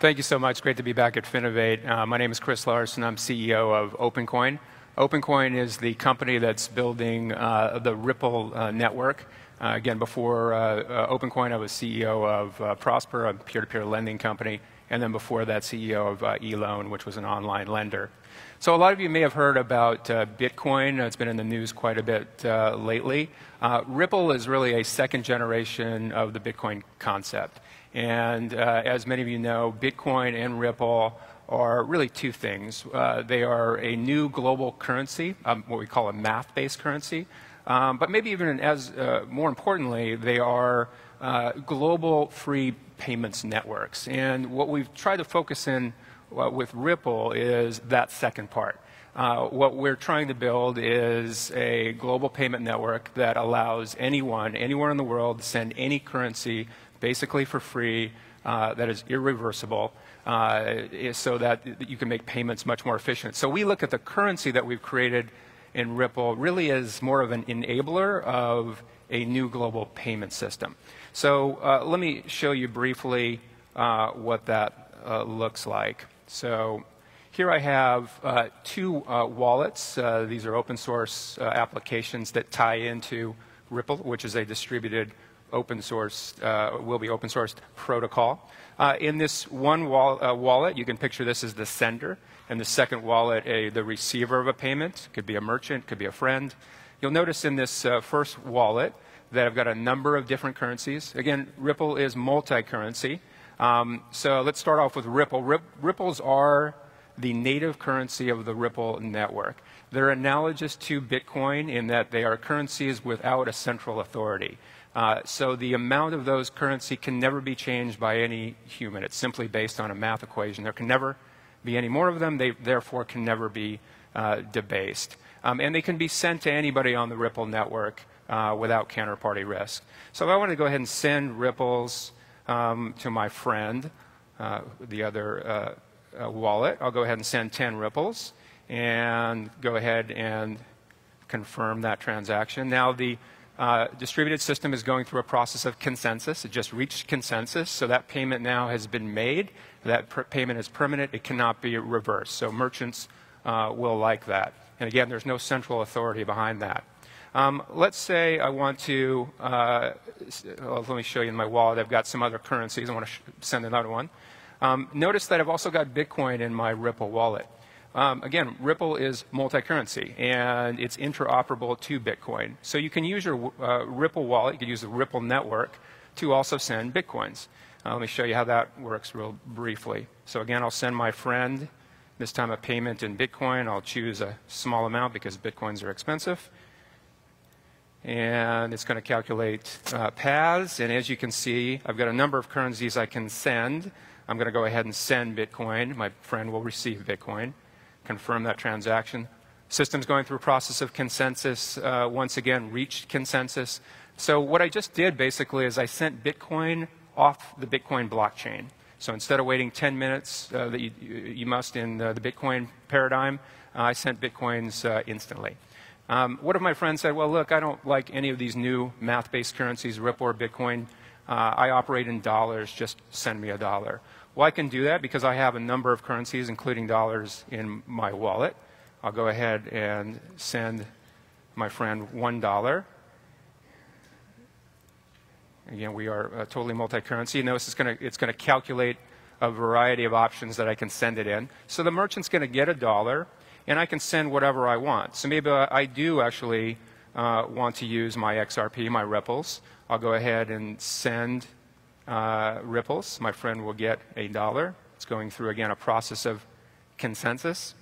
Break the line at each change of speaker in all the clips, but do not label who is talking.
Thank you so much. Great to be back at Finovate. Uh, my name is Chris Larsen. I'm CEO of OpenCoin. OpenCoin is the company that's building uh, the Ripple uh, network. Uh, again, before uh, uh, OpenCoin, I was CEO of Prosper, a peer-to-peer lending company, and then before that, CEO of E-LOAN, which was an online lender. So a lot of you may have heard about uh, Bitcoin. It's been in the news quite a bit uh, lately. Uh, Ripple is really a second generation of the Bitcoin concept. And uh, as many of you know, Bitcoin and Ripple are really two things. Uh, they are a new global currency, um, what we call a math-based currency. Um, but maybe even as uh, more importantly, they are global free payments networks. And what we've tried to focus in uh, with Ripple is that second part. Uh, what we're trying to build is a global payment network that allows anyone, anywhere in the world, to send any currency basically for free uh, that is irreversible uh, so that you can make payments much more efficient. So we look at the currency that we've created in Ripple really as more of an enabler of a new global payment system. So uh, let me show you briefly uh, what that looks like. So here I have uh, two uh, wallets. Uh, these are open source uh, applications that tie into Ripple, which is a distributed open source, uh, will be open sourced protocol. Uh, in this one wall, wallet, you can picture this as the sender, and the second wallet, a, the receiver of a payment. Could be a merchant, could be a friend. You'll notice in this first wallet that I've got a number of different currencies. Again, Ripple is multi-currency. Um, so let's start off with Ripple. Rip, Ripples are the native currency of the Ripple network. They're analogous to Bitcoin in that they are currencies without a central authority. Uh, so the amount of those currency can never be changed by any human. It's simply based on a math equation. There can never be any more of them. They therefore can never be uh, debased. Um, and they can be sent to anybody on the Ripple network uh, without counterparty risk. So if I want to go ahead and send Ripples um, to my friend, uh, the other uh, wallet. I'll go ahead and send 10 ripples and go ahead and confirm that transaction. Now the uh, distributed system is going through a process of consensus. It just reached consensus, so that payment now has been made. That payment is permanent. It cannot be reversed. So merchants uh, will like that. And again, there's no central authority behind that. Um, let's say I want to, uh, well, let me show you in my wallet, I've got some other currencies. I want to send another one. Um, notice that I've also got Bitcoin in my Ripple wallet. Um, again, Ripple is multi-currency, and it's interoperable to Bitcoin. So you can use your uh, Ripple wallet, you can use the Ripple network to also send Bitcoins. Uh, let me show you how that works real briefly. So again, I'll send my friend, this time a payment in Bitcoin. I'll choose a small amount because Bitcoins are expensive and it's going to calculate uh, paths. And as you can see, I've got a number of currencies I can send. I'm going to go ahead and send Bitcoin. My friend will receive Bitcoin. Confirm that transaction. System's going through a process of consensus. Uh, once again, reached consensus. So what I just did basically is I sent Bitcoin off the Bitcoin blockchain. So instead of waiting 10 minutes uh, that you, you, must in the Bitcoin paradigm, uh, I sent Bitcoins uh, instantly. Um, one of my friends said, well, look, I don't like any of these new math-based currencies, Ripple or Bitcoin. Uh, I operate in dollars, just send me a dollar. Well, I can do that because I have a number of currencies, including dollars, in my wallet. I'll go ahead and send my friend one dollar. Again, we are uh, totally multi-currency. Notice it's going it's to calculate a variety of options that I can send it in. So the merchant's going to get a dollar and I can send whatever I want. So maybe I do actually uh, want to use my XRP, my ripples. I'll go ahead and send uh, ripples. My friend will get a dollar. It's going through, again, a process of consensus.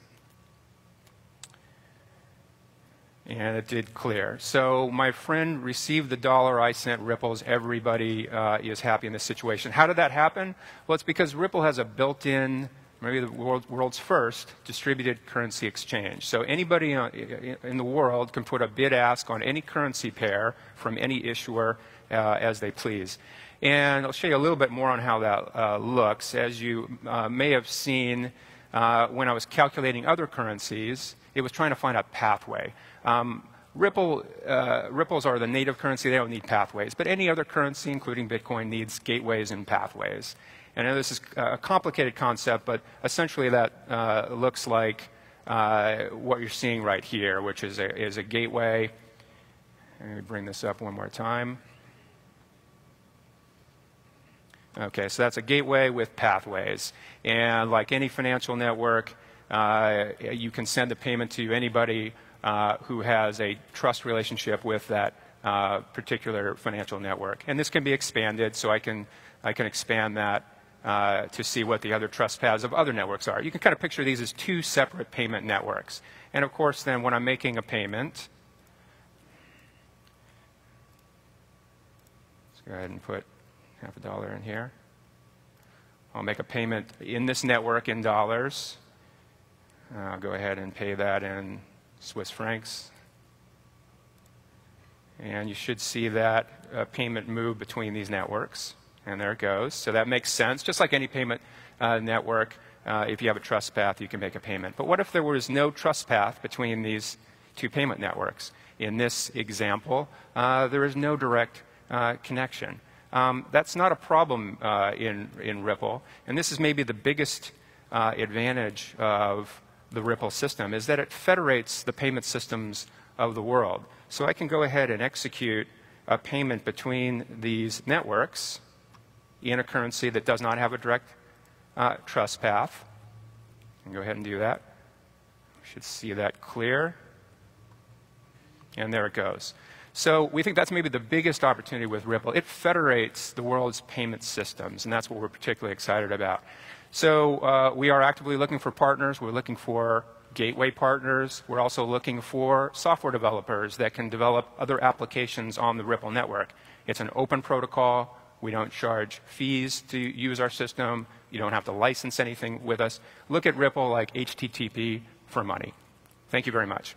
And it did clear. So my friend received the dollar I sent Ripples. Everybody uh, is happy in this situation. How did that happen? Well, it's because Ripple has a built-in maybe the world, world's first distributed currency exchange. So anybody in the world can put a bid ask on any currency pair from any issuer uh, as they please. And I'll show you a little bit more on how that uh, looks. As you uh, may have seen uh, when I was calculating other currencies, it was trying to find a pathway. Um, Ripple, uh, Ripples are the native currency. They don't need pathways. But any other currency, including Bitcoin, needs gateways and pathways. And I know this is a complicated concept, but essentially that uh, looks like uh, what you're seeing right here, which is a, is a gateway. Let me bring this up one more time. Okay, so that's a gateway with pathways. And like any financial network, uh, you can send a payment to anybody uh, who has a trust relationship with that uh, particular financial network. And this can be expanded, so I can, I can expand that uh, to see what the other trust paths of other networks are. You can kind of picture these as two separate payment networks. And of course, then when I'm making a payment, let's go ahead and put half a dollar in here. I'll make a payment in this network in dollars. I'll go ahead and pay that in Swiss francs. And you should see that uh, payment move between these networks. And there it goes. So that makes sense. Just like any payment uh, network, uh, if you have a trust path, you can make a payment. But what if there was no trust path between these two payment networks? In this example, uh, there is no direct uh, connection. Um, that's not a problem uh, in, in Ripple. And this is maybe the biggest advantage of the Ripple system, is that it federates the payment systems of the world. So I can go ahead and execute a payment between these networks in a currency that does not have a direct uh, trust path. And go ahead and do that. We should see that clear. And there it goes. So we think that's maybe the biggest opportunity with Ripple. It federates the world's payment systems, and that's what we're particularly excited about. So uh, we are actively looking for partners. We're looking for gateway partners. We're also looking for software developers that can develop other applications on the Ripple network. It's an open protocol. We don't charge fees to use our system. You don't have to license anything with us. Look at Ripple like HTTP for money. Thank you very much.